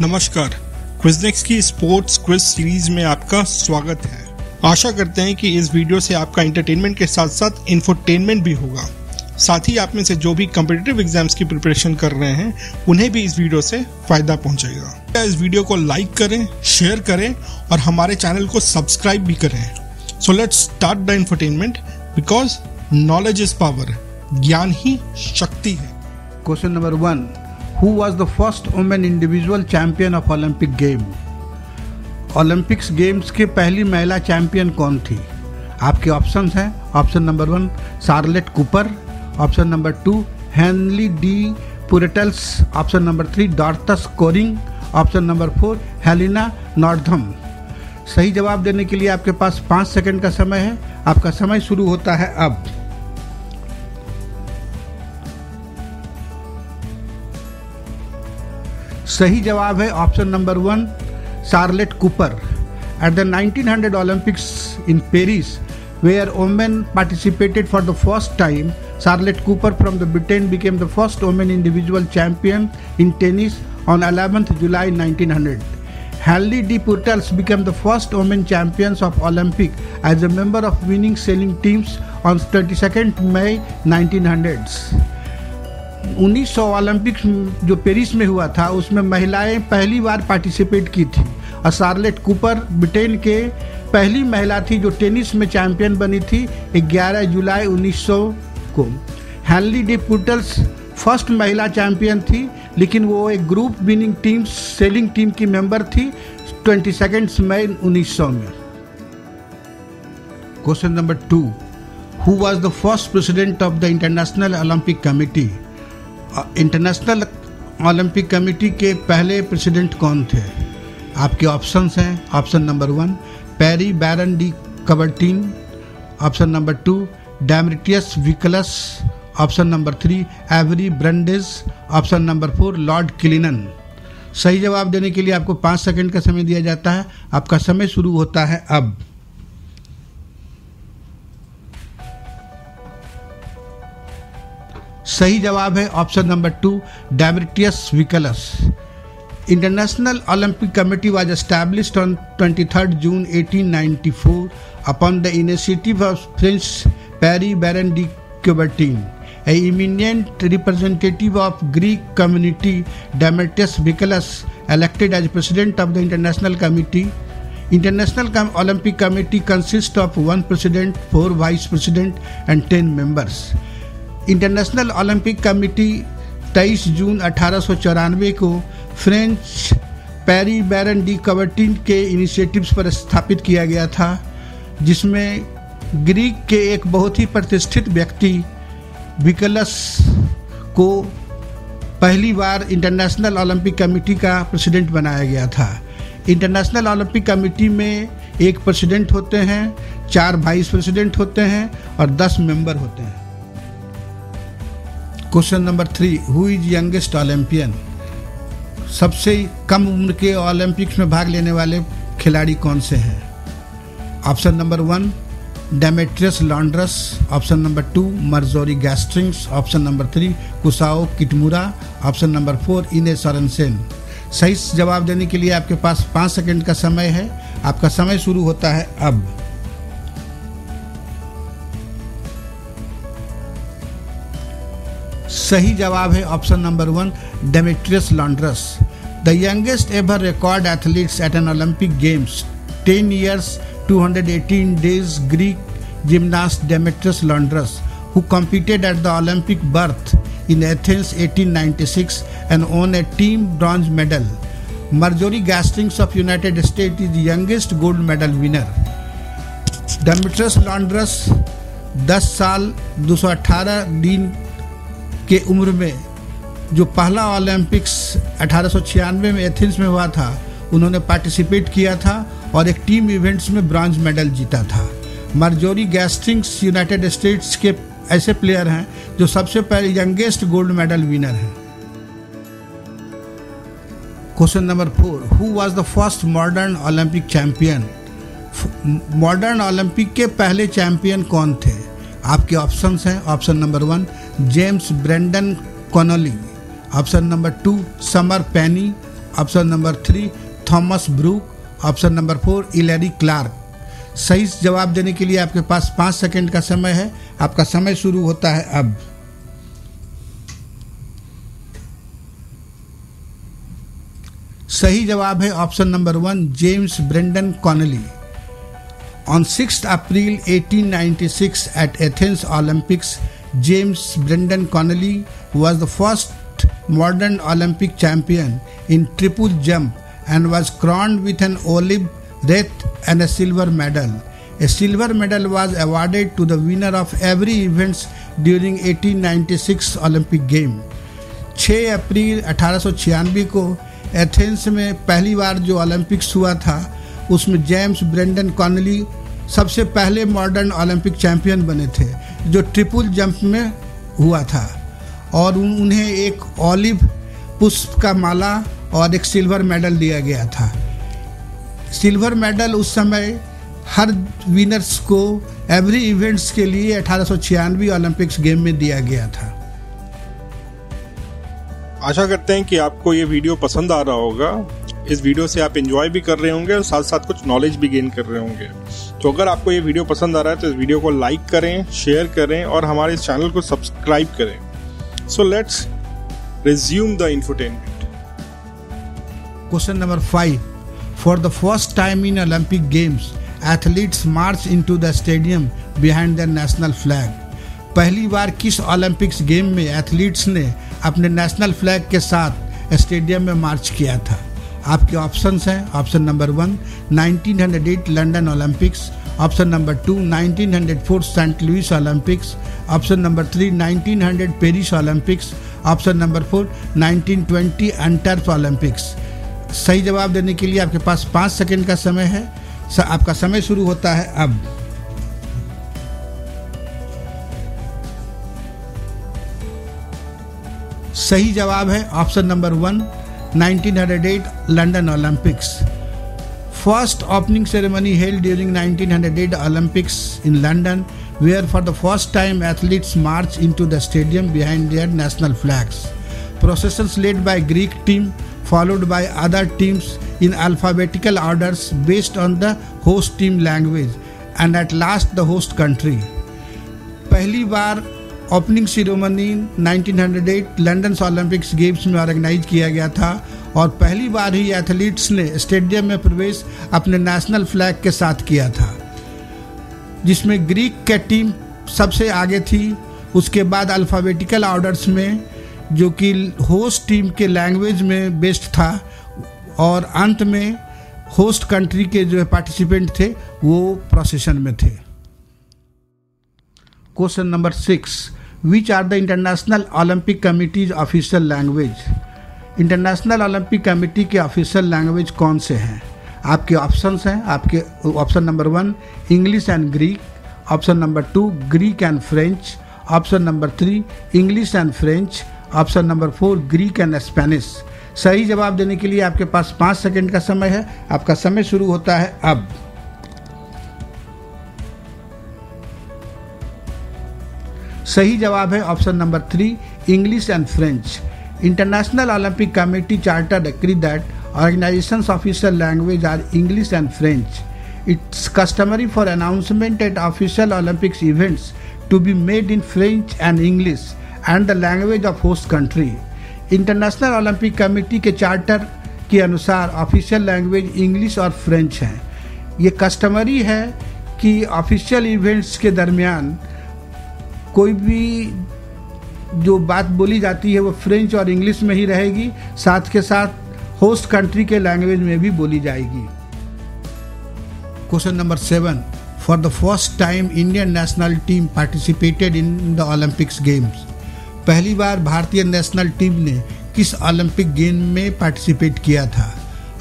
नमस्कार। क्विजनेक्स की sports quiz series में आपका स्वागत है। आशा करते हैं कि इस वीडियो से आपका एंटरटेनमेंट के साथ साथ इंफोटेनमेंट भी होगा। साथ ही आप में से जो भी कम्पिटेटिव एग्ज़ाम्स की प्रिपरेशन कर रहे हैं, उन्हें भी इस वीडियो से फ़ायदा पहुंचेगा इस वीडियो को लाइक करें शेयर करें और हमारे चैनल को सब्सक्राइब भी करें। So let's start the infotainment because knowledge is power ज्ञान ही शक्ति है। Question number one who was the first women individual champion of Olympic game? Olympics games के पहली महिला चैंपियन कौन थी? आपके ऑप्शंस हैं। Option number one Charlotte Cooper option number two Henley de Pourtales option number three डॉर्टस Koring option number four Helena Nordham सही जवाब देने के लिए आपके पास पाँच सेकंड का समय है। आपका समय शुरू होता है अब। सही जवाब है option number one Charlotte Cooper at the 1900 Olympics in Paris we are women participated for the first time Charlotte Cooper from the Britain became the first women individual champion in tennis on eleventh July nineteen hundred Helene de Pourtales became the first women champions of Olympic as a member of winning sailing teams on twenty second May nineteen hundreds 1900 Olympics जो Paris में हुआ था, उसमें महिलाएँ पहली बार participate की थी। और शार्लेट कूपर ब्रिटेन के पहली महिला थी जो टेनिस में चैंपियन बनी थी 11 जुलाई 1900 को। हैनली डी पुटल्स फ़र्स्ट महिला चैंपियन थी, लेकिन वो एक group winning team sailing team की मेंबर थी ट्वेंटी सेकेंड मई 1900 में। Question number two who was the first president of the international Olympic committee international Olympic committee के पहले प्रेसिडेंट कौन थे? आपके ऑप्शंस हैं, option number one, Pierre Baron de Coubertin option number two, Demetrius Vikelas, option number three, Avery Brundage, option number four, Lord Killanin. सही जवाब देने के लिए आपको पाँच सेकंड का समय दिया जाता है। आपका समय शुरू होता है अब। सही जवाब है option number two Demetrius Vikelas International Olympic Committee was establish on twenty third June eighteen ninety four upon the initiative of Prince Pierre Baron de Coubertin a eminent representative of Greek community Demetrius Vikelas elected as president of the International Committee International Olympic Committee consist of one president four vice president and ten members International Olympic Committee 23 जून अठारह सौ चौरानवे को French पैरी बैरन D कवर्टिन के initiatives पर स्थापित किया गया था, जिसमें ग्रीक के एक बहुत ही प्रतिष्ठित व्यक्ति विकलस को पहली बार इंटरनेशनल ओलंपिक कमेटी का प्रेसिडेंट बनाया गया था। इंटरनेशनल ओलंपिक कमेटी में एक प्रेसिडेंट होते हैं, चार वाइस प्रेसिडेंट होते हैं और दस मेंबर होते हैं। Question number three who is youngest Olympian सबसे कम उम्र के ओलंपिक्स में भाग लेने वाले खिलाड़ी कौन से हैं? Option number one Demetrius Loundras option number two Marjorie Gestrings option number three Kusuo Kitamura option number four Inge Sorensen सही जवाब देने के लिए आपके पास पाँच सेकंड का समय है। आपका समय शुरू होता है अब। सही जवाब है option number one Demetrius Loundras the youngest ever record athletes at an Olympic games ten years two hundred eighteen days Greek gymnast Demetrius Loundras who competed at the Olympic birth in Athens 1896 and won a team bronze medal Marjorie Gestings of United State is youngest gold medal winner Demetrius Loundras दस साल, दो सौ अट्ठारह दिन के उम्र में जो पहला ओलंपिक्स अठारह सौ छियानवे में एथेंस में हुआ था, उन्होंने पार्टिसिपेट किया था और एक टीम इवेंट्स में ब्रॉन्ज मेडल जीता था। मार्जोरी गैस्टिंग्स यूनाइटेड स्टेट्स के ऐसे प्लेयर हैं जो सबसे पहले यंगेस्ट गोल्ड मेडल विनर हैं। Question number four who was the first modern Olympic champion modern Olympic के पहले चैंपियन कौन थे? आपके ऑप्शंस हैं। Option number one James Brendan Connolly option number two Sumner Paine option number three Thomas Brook option number four Ellery Clark सही जवाब देने के लिए आपके पास पाँच सेकंड का समय है। आपका समय शुरू होता है अब। सही जवाब है option number one James Brendan Connolly On 6th April 1896 at Athens Olympics, James Brendan Connolly was the first modern Olympic champion in triple jump and was crowned with an olive wreath and a silver medal. A silver medal was awarded to the winner of every event during 1896 Olympic game. 6 अप्रैल अठारह को Athens में पहली बार जो Olympics हुआ था उसमें James Brendan Conley सबसे पहले मॉडर्न ओलंपिक चैंपियन बने थे, जो ट्रिपल जंप में हुआ था। और उन्हें एक ऑलिव पुष्प का माला और एक सिल्वर मेडल दिया गया था। सिल्वर मेडल उस समय हर विनर्स को एवरी इवेंट्स के लिए अठारह ओलंपिक्स गेम में दिया गया था। आशा करते हैं कि आपको ये वीडियो पसंद आ रहा होगा। इस वीडियो से आप एंजॉय भी कर रहे होंगे और साथ साथ कुछ नॉलेज भी गेन कर रहे होंगे। तो अगर आपको ये वीडियो पसंद आ रहा है तो इस वीडियो को लाइक करें शेयर करें और हमारे इस चैनल को सब्सक्राइब करें। So let's resume the infotainment question number five for the first time in Olympic games athletes march into the stadium behind national flag पहली बार किस ओलंपिक्स गेम में एथलीट्स ने अपने नेशनल फ्लैग के साथ स्टेडियम में मार्च किया था? आपके ऑप्शंस हैं। Option number one 1908 London Olympics option number two 1904 Saint Louis Olympics option number three 1900 Paris Olympics option number four 1920 Antwerp Olympics सही जवाब देने के लिए आपके पास पाँच सेकेंड का समय है। आपका समय शुरू होता है अब। सही जवाब है option number one 1908 London Olympics. First opening ceremony held during 1908 Olympics in London, where for the first time athletes marched into the stadium behind their national flags. Processions led by Greek team, followed by other teams in alphabetical orders based on the host team language, and at last the host country. पहली बार opening ceremony 1908 London Olympics games में organise किया गया था और पहली बार ही athletes ने stadium में प्रवेश अपने नेशनल फ्लैग के साथ किया था, जिसमें ग्रीक के टीम सबसे आगे थी। उसके बाद अल्फ़ाबेटिकल ऑर्डर्स में, जो कि होस्ट टीम के लैंग्वेज में बेस्ट था और अंत में होस्ट कंट्री के जो पार्टिसिपेंट थे, वो प्रोसेशन में थे। Question number six which are the International Olympic Committee's official language International Olympic Committee के ऑफिशियल लैंग्वेज कौन से हैं? आपके ऑप्शंस हैं, आपके option number one English and Greek option number two Greek and French option number three English and French option number four Greek and Spanish सही जवाब देने के लिए आपके पास पाँच सेकेंड का समय है। आपका समय शुरू होता है अब। सही जवाब है option number three, English and French. International Olympic committee charter agree that organisation official language are English and French it's customary for announcement at official Olympics events to be made in French and English and the language of host country international Olympic committee के charter के अनुसार official language English और French हैं। ये customary है कि official events के दरमियान कोई भी जो बात बोली जाती है वो फ्रेंच और इंग्लिश में ही रहेगी, साथ के साथ होस्ट कंट्री के लैंग्वेज में भी बोली जाएगी। Question number seven for the first time Indian national team participated in the Olympics games पहली बार भारतीय नेशनल टीम ने किस ओलंपिक गेम में पार्टिसिपेट किया था?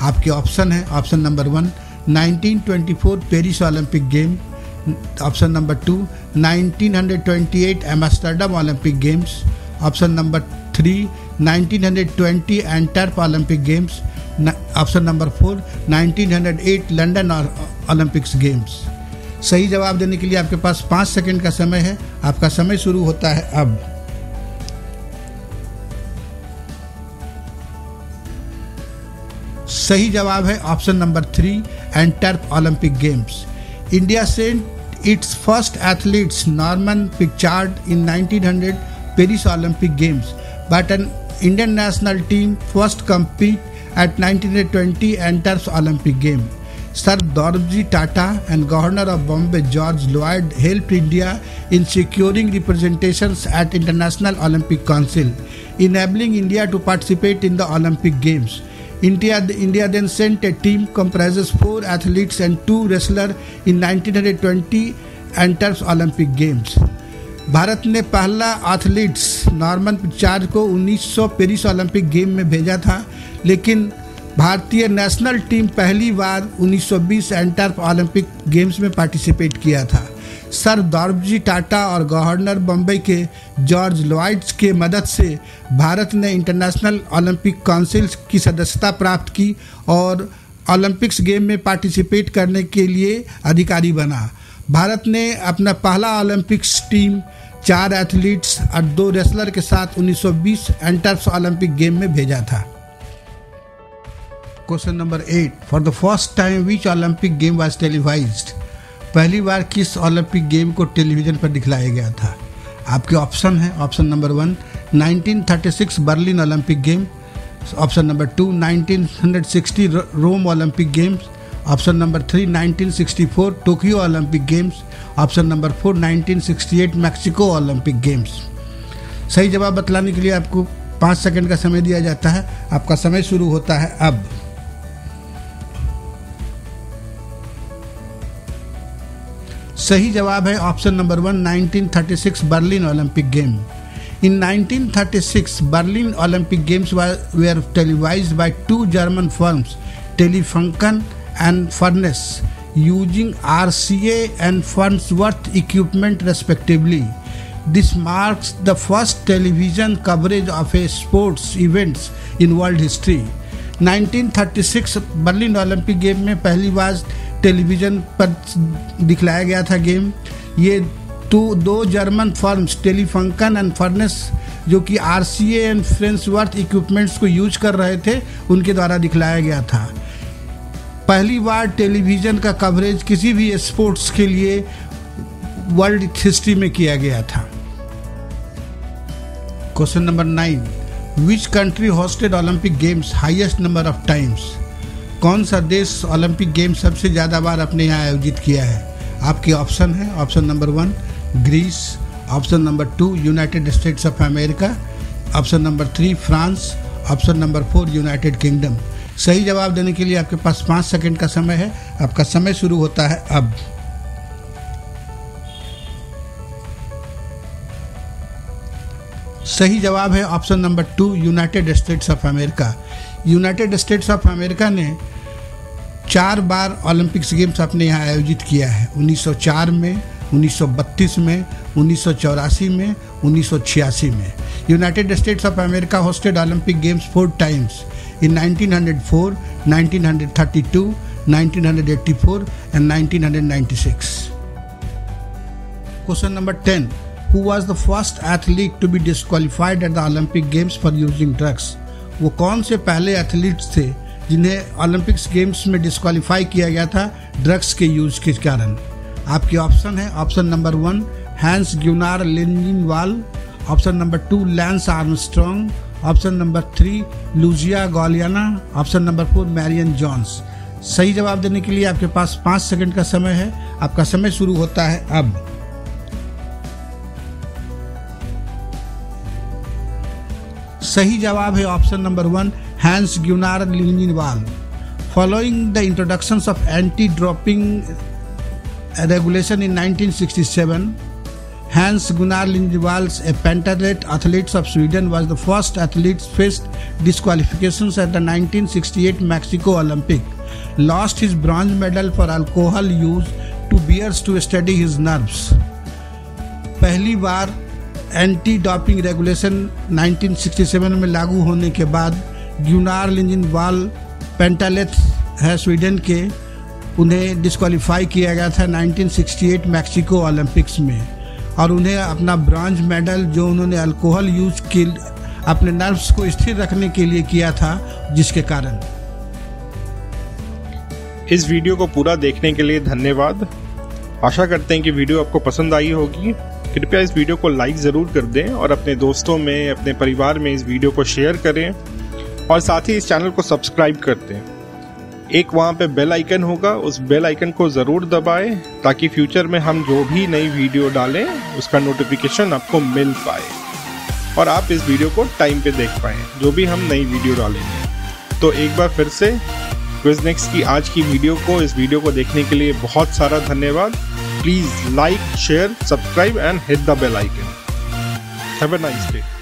आपके ऑप्शन है option number one 1924 Paris Olympic game option number two 1928 Amsterdam Olympic games. Option number three 1920 Antwerp Olympic games. Option number four 1908 London Olympics games. सही जवाब देने के लिए आपके पास पाँच सेकंड का समय है। आपका समय शुरू होता है अब। सही जवाब है option number three Antwerp Olympic games. India sent its first athletes Norman Pichard in 1900 Paris Olympic Games, but an Indian national team first compete at 1920 enters Olympic game. Sir Dorji Tata and Governor of Bombay George Lloyd helped India in securing representations at International Olympic Council, enabling India to participate in the Olympic Games. India, India then sent a team comprises four athletes and two wrestlers in 1920 enters Olympic Games. भारत ने पहला athletes Norman पिचार्ज को 1900 Paris Olympic game में भेजा था लेकिन भारतीय national team पहली बार 1920 एंटर्प ओलंपिक गेम्स में पार्टिसिपेट किया था सर दौरबजी टाटा और गवर्नर बम्बई के जॉर्ज लॉइड्स के मदद से भारत ने इंटरनेशनल ओलंपिक काउंसिल की सदस्यता प्राप्त की और ओलंपिक्स गेम में पार्टिसिपेट करने के लिए अधिकारी बना। भारत ने अपना पहला ओलंपिक्स टीम, चार एथलीट्स और दो रेसलर के साथ 1920 एंटर्स ओलंपिक गेम में भेजा था। Question number eight for the first time which Olympic game was televised पहली बार किस ओलंपिक गेम को टेलीविज़न पर दिखलाया गया था? आपके ऑप्शन है, option number one 1936 Berlin Olympic game, option number two 1960 Rome Olympic games, option number three 1964 Tokyo Olympic games, option number four 1968 Mexico Olympic games. सही जवाब बतलाने के लिए आपको पाँच सेकंड का समय दिया जाता है। आपका समय शुरू होता है अब। सही जवाब है option number one 1936 Berlin Olympic game. In 1936 Berlin Olympic games were televise by two German firms Telefunken and Fernseh using R C and Farnsworth equipment respectively this marks the first television coverage of a sports events in world history 1936 Berlin Olympic game में पहली बार television पर दिखलाया गया था game. ये तो दो German firms, Telefunken and Fernseh, जो कि R C and Farnsworth equipments को यूज़ कर रहे थे, उनके द्वारा दिखलाया गया था। पहली बार टेलीविज़न का कवरेज किसी भी स्पोर्ट्स के लिए वर्ल्ड हिस्ट्री में किया गया था। Question number nine. Which country hosted Olympic games highest number of times कौन सा देश ओलंपिक गेम सबसे ज़्यादा बार अपने यहाँ आयोजित किया है? आपके ऑप्शन है। Option number one, Greece. Option number two, United States of America. Option number three, France. Option number four, United Kingdom. सही जवाब देने के लिए आपके पास पाँच सेकंड का समय है। आपका समय शुरू होता है अब। सही जवाब है option number two, United States of America. United States of America ने चार बार ओलंपिक्स गेम्स आपने यहाँ आयोजित किया है। 1904 में 1932 में उन्नीस सौ चौरासी में उन्नीस सौ छियासी में। United States of America hosted Olympic games four times in 1904, 1932, 1984 and 1996। Question number ten who was the first athlete to be disqualified at the Olympic games for using drugs वो कौन से पहले एथलीट्स थे जिन्हें ओलंपिक्स गेम्स में disqualify किया गया था ड्रग्स के यूज़ के कारण। आपके ऑप्शन है। Option number one Hans Gunnar Liljenwall option number two Lance Armstrong option number three Luiza Galiulina option number four Marion Jones सही जवाब देने के लिए आपके पास पाँच सेकंड का समय है। आपका समय शुरू होता है अब। सही जवाब है option number one Gunnar Liljenwall following the introduction of anti doping regulation in 1967, Hans Gunnar Lindvall, a pentathlete athlete of Sweden, was the first athlete faced disqualifications at the 1968 Mexico Olympic. Lost his bronze medal for alcohol use to beers to steady his nerves. पहली बार anti doping regulation 1967 में लागू होने के बाद ग्यूनार लिंजिनवाल पेंटालेथ है Sweden के। उन्हें disqualify किया गया था 1968 मैक्सिको ओलंपिक्स में। और उन्हें अपना ब्रॉन्ज मेडल जो उन्होंने अल्कोहल यूज़ के अपने नर्व्स को स्थिर रखने के लिए किया था, जिसके कारण। इस वीडियो को पूरा देखने के लिए धन्यवाद। आशा करते हैं कि वीडियो आपको पसंद आई होगी। कृपया इस वीडियो को लाइक ज़रूर कर दें और अपने दोस्तों में, अपने परिवार में इस वीडियो को शेयर करें। और साथ ही इस चैनल को सब्सक्राइब कर दें एक वहाँ पे बेल आइकन होगा, उस बेल आइकन को ज़रूर दबाएँ, ताकि फ्यूचर में हम जो भी नई वीडियो डालें, उसका नोटिफिकेशन आपको मिल पाए। और आप इस वीडियो को टाइम पे देख पाएँ, जो भी हम नई वीडियो डालेंगे। तो एक बार फिर से क्विजनेक्स की आज की वीडियो को, इस वीडियो को देखने के लिए बहुत सारा धन्यवाद। Please like share subscribe and hit the bell icon have a nice day